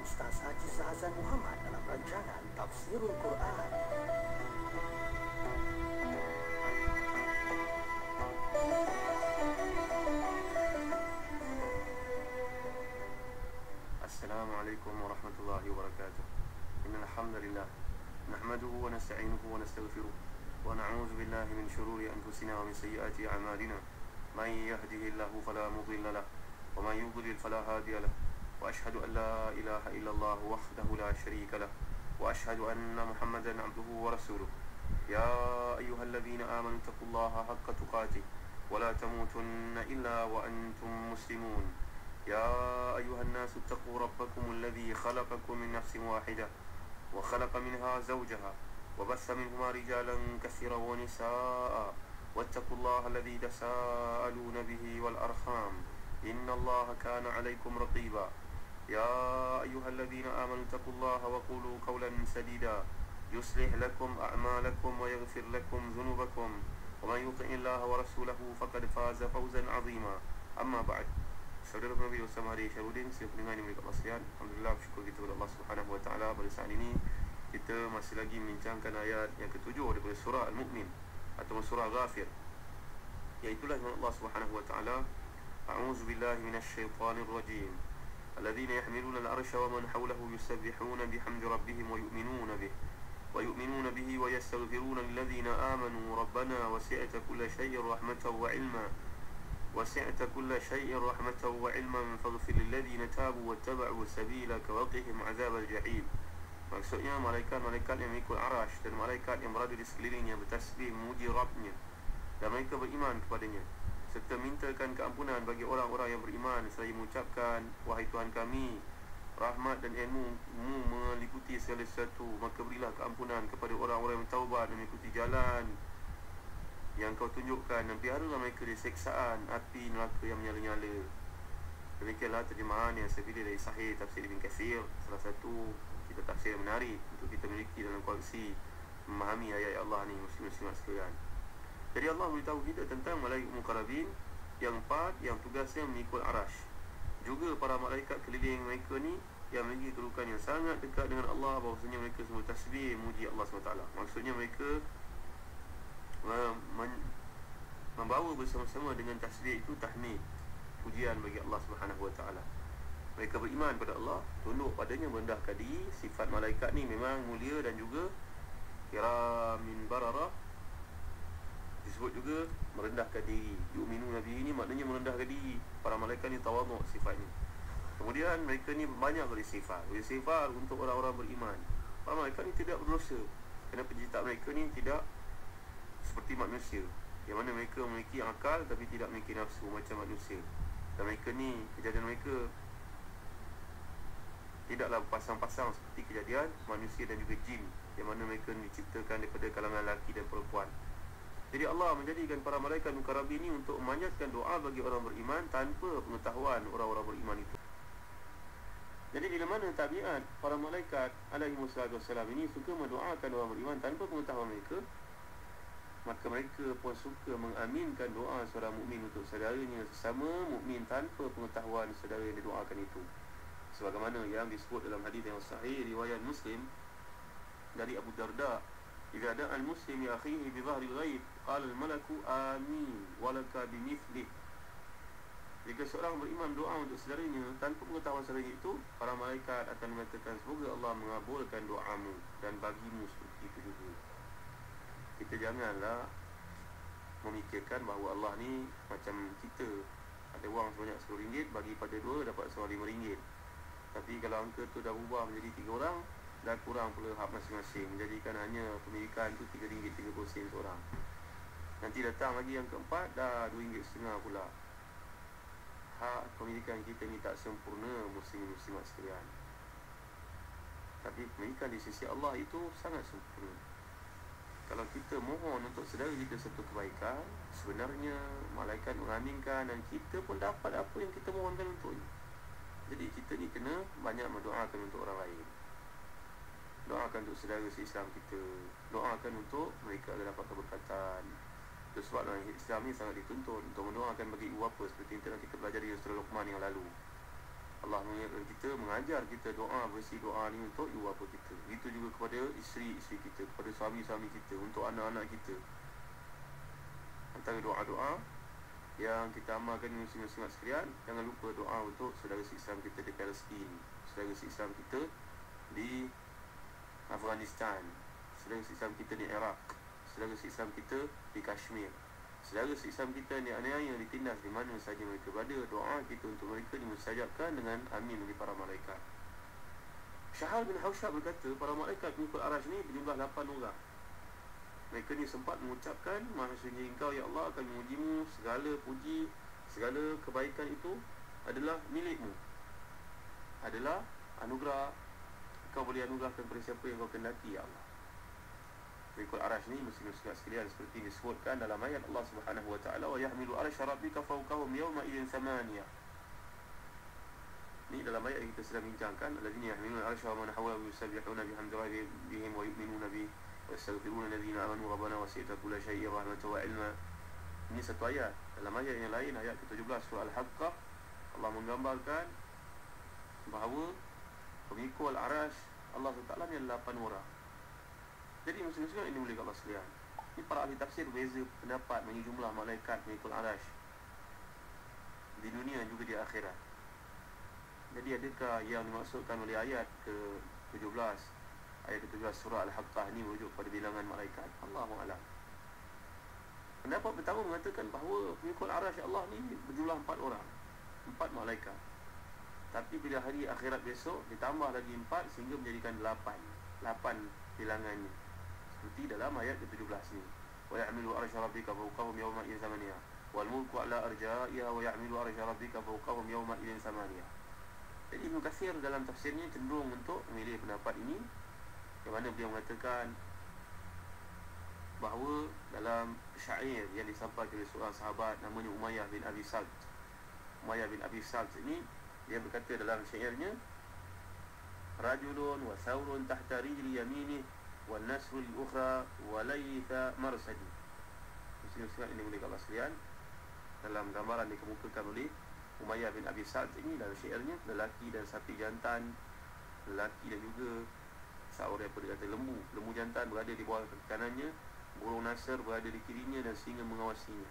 Ustaz Haji Sahazan Muhammad dalam rancangan Tafsirul Quran. السلام عليكم ورحمة الله وبركاته. إن الحمد لله نحمده ونستعينه ونستغفره ونعوذ بالله من شرور أنفسنا ومن سيئات أعمالنا. من يهده الله فلا مضل له ومن يضلل فلا هادي له. وأشهد أن لا إله إلا الله وحده لا شريك له وأشهد أن محمدا عبده ورسوله. يا أيها الذين آمنوا اتقوا الله حق تقاته ولا تموتن إلا وأنتم مسلمون. يا أيها الناس اتقوا ربكم الذي خلقكم من نفس واحدة وخلق منها زوجها وبث منهما رجالا كثيرا ونساء واتقوا الله الذي تساءلون به والأرحام. إن الله كان عليكم رقيبا. يا أيها الذين آمنوا اتقوا الله وقولوا قولا سديدا يصلح لكم أعمالكم ويغفر لكم ذنوبكم ومن يطع الله ورسوله فقد فاز فوزا عظيما أما بعد Saudara Nabi bersama Hari Syarudin Siapa pendengar yang mereka paslian Alhamdulillah bersyukur kita kepada Allah Subhanahu Wa Taala Pada saat ini Kita masih lagi membincangkan ayat yang ketujuh Daripada surah Al-Mu'min Atau surah Ghafir Iaitulah yang Allah Subhanahu Wa Taala A'udzu billahi minasyaitanir rajim الذين يحملون العرش ومن حوله يسبحون بحمد ربهم ويؤمنون به ويؤمنون به ويستغفرون للذين آمنوا. ربنا وسعت كل شيء رحمة وعلما وسعت كل شيء رحمة وعلما. فاغفر للذين تابوا واتبعوا سبيلك وقهم عذاب الجحيم. Maksudnya malaikat-malaikat yang mengikut arash dan malaikat yang berada di sekelilingnya bertasbih memuji Rabbnya. Dan mereka beriman kepadanya. Serta mintakan keampunan bagi orang-orang yang beriman seraya mengucapkan wahai Tuhan kami rahmat dan ilmu mu meliputi segala sesuatu. Maka berilah keampunan kepada orang-orang yang bertaubat dan mengikuti jalan yang kau tunjukkan dan biarlah mereka di seksaan api neraka yang menyala-nyala. Demikianlah terjemahan yang saya pilih dari sahih tafsir Ibn Kathir salah satu kita tafsir yang menarik untuk kita miliki dalam koleksi memahami ayat Allah ni. Muslim-muslimat sekalian jadi Allah beritahu kita tentang malaikat mukarabin yang empat yang tugasnya mengikut arash juga para malaikat keliling mereka ni yang memiliki kedudukan yang sangat dekat dengan Allah bahawasanya mereka semua tasbih muji Allah SWT maksudnya mereka membawa bersama-sama dengan tasbih itu tahmid pujian bagi Allah Subhanahu Wa Taala. Mereka beriman pada Allah, tunduk padanya merendahkan diri. Sifat malaikat ni memang mulia dan juga kiramin bararah disebut juga merendahkan diri. Yu'minu Nabi ini maknanya merendahkan diri. Para malaikat ni tawaduk sifatnya. Kemudian mereka ni banyak beristifar. Beristifar untuk orang-orang beriman. Para malaikat ni tidak berdosa. Kerana pencipta mereka ni tidak seperti manusia yang mana mereka memiliki akal tapi tidak memiliki nafsu macam manusia dan mereka ni kejadian mereka tidaklah pasang-pasang seperti kejadian manusia dan juga jin yang mana mereka diciptakan daripada kalangan lelaki dan perempuan jadi Allah menjadikan para malaikat mukarabi ini untuk memanjatkan doa bagi orang beriman tanpa pengetahuan orang-orang beriman itu. Jadi bila mana tabiat para malaikat alaihi wassalam ini suka mendoakan orang beriman tanpa pengetahuan mereka maka mereka pun suka mengaminkan doa seorang mukmin untuk saudaranya sesama mukmin tanpa pengetahuan saudara yang didoakan itu. Sebagaimana yang disebut dalam hadis yang sahih riwayat Muslim dari Abu Darda jika ada al-muslim ya akhihi bi dhahri ghaib qala al-malaku amin walaka bimithli. Jika seorang beriman doa untuk saudaranya tanpa pengetahuan saudaranya itu para malaikat akan mengatakan semoga Allah mengabulkan doamu dan bagimu seperti itu juga. Kita janganlah memikirkan bahawa Allah ni macam kita. Ada wang sebanyak RM10 bagi pada dua dapat seorang RM5 tapi kalau angka tu dah ubah menjadi tiga orang dah kurang pula hak masing-masing. Menjadikan hanya pemilikan tu RM3.30 seorang nanti datang lagi yang keempat dah RM2.5 pula. Hak pemilikan kita ni tak sempurna muslim-muslimat sekalian. Tapi pemilikan di sisi Allah itu sangat sempurna. Kalau kita mohon untuk saudara kita satu kebaikan sebenarnya malaikat mengaminkan dan kita pun dapat apa yang kita mohonkan untuknya. Jadi kita ni kena banyak mendoakan untuk orang lain. Doakan untuk saudara se-Islam kita. Doakan untuk mereka dapat keberkatan itu sebab dalam Islam ni sangat dituntut untuk mendoakan bagi ibu bapa seperti yang kita belajar di surah Luqman yang lalu. Allah mengingatkan kita mengajar kita doa bersih doa ni untuk ibu bapa kita. Itu juga kepada isteri-isteri kita kepada suami-suami kita untuk anak-anak kita. Antara doa-doa yang kita amalkan ini muslim-muslimat sekalian jangan lupa doa untuk saudara Islam kita di Palestin saudara Islam kita di Afghanistan. Saudara Islam kita di Iraq saudara Islam kita di Kashmir. Saudara Islam kita ni aniaya ditindas di mana saja mereka berada doa kita untuk mereka dimustajabkan dengan amin dari para malaikat. Syahal bin Hausyab berkata para malaikat pengikut arash ni berjumlah 8 orang. Mereka ni sempat mengucapkan Maksudnya engkau ya Allah akan mengujimu. Segala puji Segala kebaikan itu Adalah milikmu. Adalah anugerah. Kau boleh anugerahkan kepada siapa yang kau kendaki ya Allah Berikut arash ni Muslim-muslim sekalian Seperti disebutkan dalam ayat Allah subhanahu wa ta'ala Wa yahmilu arash rabbika fawqahum yawma idin samaniyah Ini dalam ayat yang kita sedang bincangkan Alladhini yahmilu arash wa man hawa Yusabihuna bihamdurahi bihim wa yu'minuna bihim واستغفرون الذين آمنوا ربنا وسعت كل شيء رحمة وعلما ini satu ayat dalam ayat yang lain ayat ke-17 surah Al-Haqqah Allah menggambarkan bahawa pengikut Al-Arash Allah SWT ni adalah 8 orang jadi muslim-muslim ini boleh Allah sekalian ini para ahli tafsir beza pendapat mengenai jumlah malaikat pengikut Arash di dunia juga di akhirat jadi adakah yang dimaksudkan oleh ayat ke-17 ayat ke-17 surah Al-Haqqah ni merujuk pada bilangan malaikat Allahu alam. Pendapat pertama mengatakan bahawa pengikut arash Allah ni berjumlah empat orang. Empat malaikat. Tapi bila hari akhirat besok ditambah lagi empat sehingga menjadikan lapan. Lapan bilangannya. Seperti dalam ayat ke-17 ni. Wa ya'milu arash rabbika fawqahum yawma idhin samaniya. Wal mulku ala arja'iha wa ya'milu arash rabbika fawqahum yawma idhin samaniya. Jadi Ibn Kathir dalam tafsirnya cenderung untuk memilih pendapat ini yang mana beliau mengatakan bahawa dalam syair yang disampaikan oleh seorang sahabat namanya Umayyah bin Abi Salt Umayyah bin Abi Salt ini dia berkata dalam syairnya Rajulun wa thawrun tahta rijli yamini al-ukhra wa laytha marsadi Muslim-muslim ini boleh kalau sekalian dalam gambaran dikemukakan oleh Umayyah bin Abi Salt ini dalam syairnya lelaki dan sapi jantan lelaki dan juga seorang yang dikata lembu. Lembu jantan berada di bawah kanannya burung nasr berada di kirinya dan singa mengawasinya.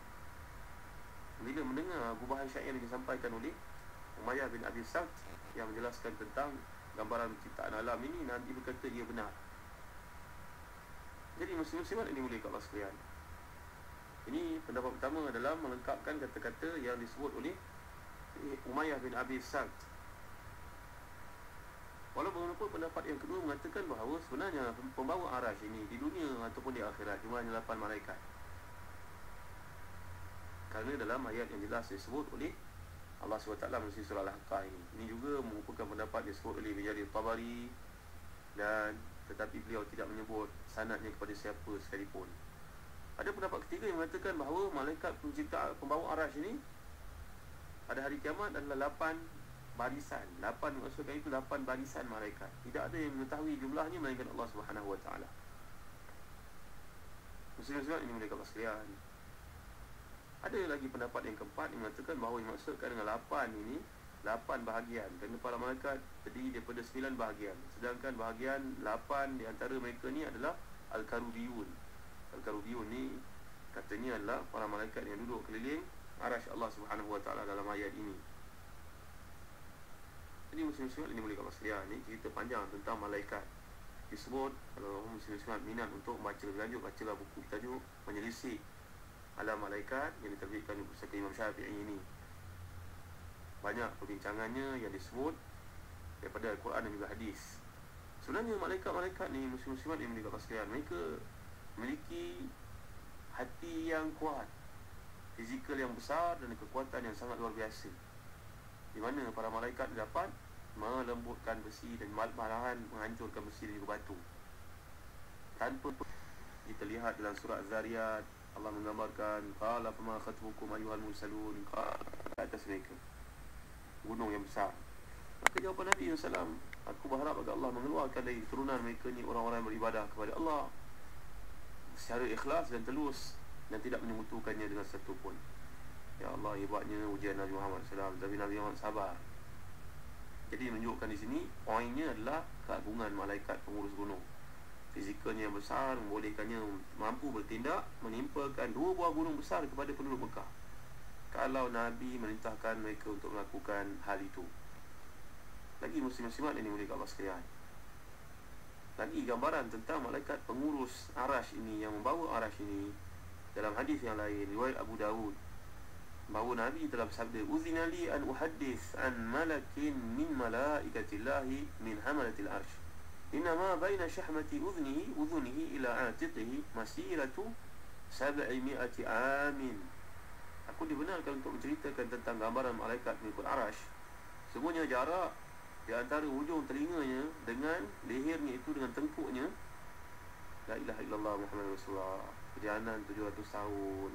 Bila mendengar gubahan syair yang disampaikan oleh Umayyah bin Abi Salt yang menjelaskan tentang gambaran ciptaan alam ini nanti berkata ia benar jadi muslim-muslimat ini kat Allah sekalian ini pendapat pertama adalah melengkapkan kata-kata yang disebut oleh Umayyah bin Abi Salt Walau bagaimanapun pendapat yang kedua mengatakan bahawa sebenarnya pembawa arash ini di dunia ataupun di akhirat jumlahnya 8 malaikat. Kerana dalam ayat yang jelas disebut oleh Allah SWT dalam surah Al-Haqqah ini. Ini juga merupakan pendapat disebut oleh Bijari Tabari dan tetapi beliau tidak menyebut sanadnya kepada siapa sekalipun. Ada pendapat ketiga yang mengatakan bahawa malaikat pencipta pembawa arash ini pada hari kiamat adalah barisan. Lapan maksudkan itu lapan barisan malaikat. Tidak ada yang mengetahui jumlahnya melainkan Allah Subhanahu Wa Taala. Muslim-muslim ini mereka sekalian. Ada lagi pendapat yang keempat yang mengatakan bahawa yang maksudkan dengan lapan ini lapan bahagian. Kerana para malaikat terdiri daripada sembilan bahagian. Sedangkan bahagian lapan di antara mereka ni adalah Al-Karubiyun. Al-Karubiyun ni katanya adalah para malaikat yang duduk keliling arash Allah Subhanahu Wa Taala dalam ayat ini. Jadi muslim-muslimat ini boleh kalau sekalian ni cerita panjang tentang malaikat. Disebut kalau muslim-muslimat minat untuk baca lebih lanjut bacalah buku tajuk menyelisih alam malaikat yang diterbitkan oleh pusaka Imam Syafi'i ini banyak perbincangannya yang disebut daripada Al-Quran dan juga hadis. Sebenarnya malaikat-malaikat ni muslim-muslimat yang kalau sekalian mereka memiliki hati yang kuat fizikal yang besar dan kekuatan yang sangat luar biasa. Di mana para malaikat dapat melembutkan besi dan malahan menghancurkan besi dan juga batu. Tanpa kita lihat dalam surah Zariyat Allah menggambarkan qala fama khatbukum ayyuhal mursalun qala atas mereka gunung yang besar maka jawapan Nabi SAW aku berharap agar Allah mengeluarkan dari turunan mereka ni orang-orang beribadah kepada Allah secara ikhlas dan telus dan tidak menyekutukannya dengan satu pun Ya Allah hebatnya ujian Nabi Muhammad SAW Tapi Nabi Muhammad sabar Jadi menunjukkan di sini poinnya adalah keagungan malaikat pengurus gunung. Fizikalnya yang besar membolehkannya mampu bertindak menimpakan dua buah gunung besar kepada penduduk Mekah. Kalau Nabi merintahkan mereka untuk melakukan hal itu. Lagi muslim-muslimat ini boleh Allah sekalian. Lagi gambaran tentang malaikat pengurus arash ini yang membawa arash ini dalam hadis yang lain riwayat Abu Dawud bahawa Nabi telah bersabda Uzina li an uhaddis an malakin min malaikatillahi min hamalatil arsh Inama baina syahmati udhnihi udhunihi ila atiqihi masiratu sab'imi'ati amin Aku dibenarkan untuk menceritakan tentang gambaran malaikat mengikut arash. Semuanya jarak di antara ujung telinganya dengan lehernya itu dengan tengkuknya. La ilaha illallah Muhammad Rasulullah. Perjalanan 700 tahun.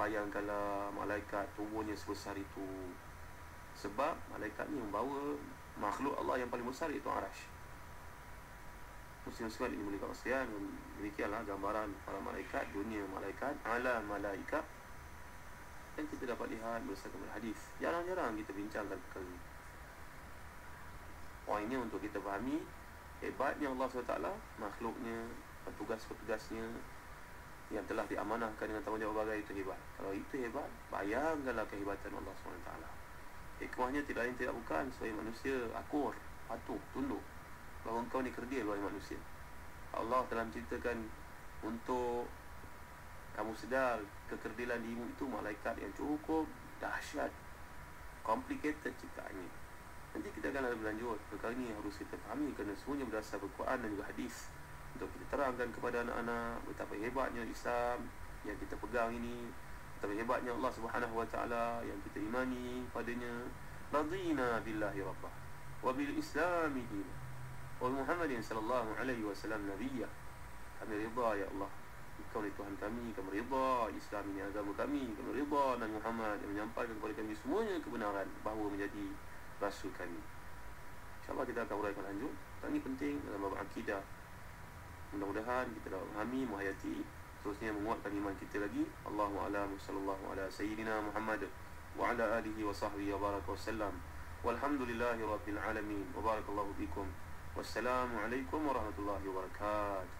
Bayangkanlah malaikat tubuhnya sebesar itu. Sebab malaikat ni membawa makhluk Allah yang paling besar iaitu arash. Muslim sekali ini kau sekalian Demikianlah gambaran para malaikat Dunia malaikat Ala malaikat dapat lihat berdasarkan hadis Jarang-jarang kita bincangkan perkara ini Poinnya untuk kita fahami Hebatnya Allah SWT Makhluknya Petugas-petugasnya yang telah diamanahkan dengan tanggungjawab bagai itu hebat. Kalau itu hebat, bayangkanlah kehebatan Allah SWT. Hikmahnya tidak lain tidak bukan sebagai manusia akur, patuh, tunduk. Bahawa engkau ni kerdil wahai manusia. Allah telah menceritakan untuk kamu sedar kekerdilan dirimu itu malaikat yang cukup dahsyat. Complicated ciptaannya. Nanti kita akan ada berlanjut. Perkara ini harus kita fahami kerana semuanya berdasar Al-Quran dan juga hadis untuk kita terangkan kepada anak-anak betapa hebatnya Islam yang kita pegang ini betapa hebatnya Allah Subhanahu wa taala yang kita imani padanya radina billahi rabbah wa bil islam dina wa Muhammadin sallallahu alaihi wasallam nabiyya kami rida ya Allah Ni Tuhan kami, kami rida Islam ini agama kami, kami rida Nabi Muhammad yang menyampaikan kepada kami semuanya kebenaran bahawa menjadi rasul kami. InsyaAllah kita akan uraikan lanjut. Ini penting dalam bab akidah. Mudah-mudahan kita dapat memahami, menghayati Terusnya menguatkan iman kita lagi. Allahu alam sallallahu ala sayyidina Muhammad Wa ala alihi wa sahbihi wa baraka wa sallam. Walhamdulillahi rabbil alamin. Wa barakallahu bikum Wassalamualaikum warahmatullahi wabarakatuh